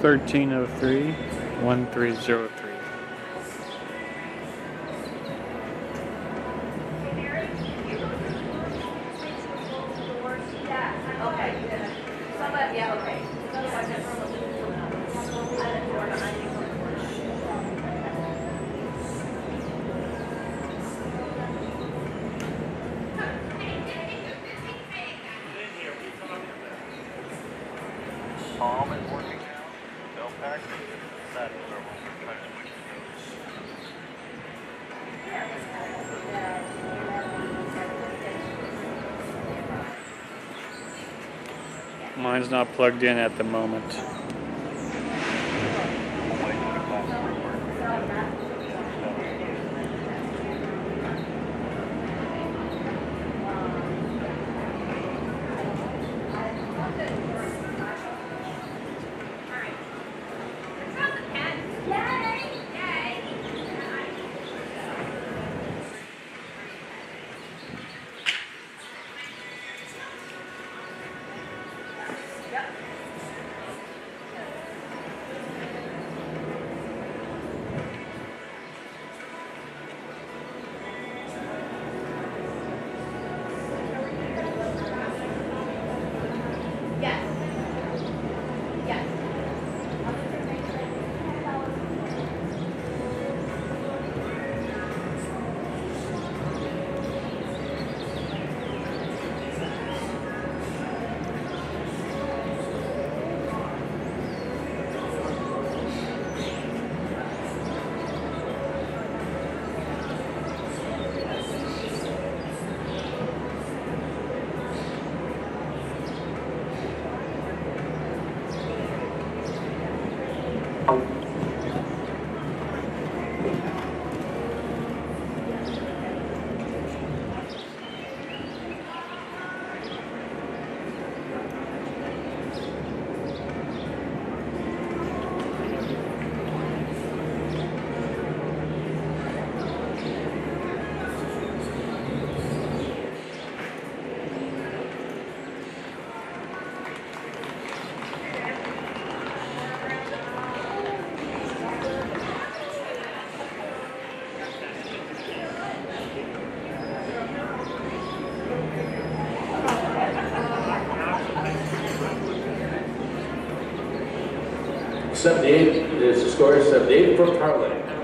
1303 1303. Okay. Somebody, yeah, okay. Otherwise, everyone will lose them. I didn't work on anything. Palm is working Mine's not plugged in at the moment. 78 is the score, 78 for Parlay.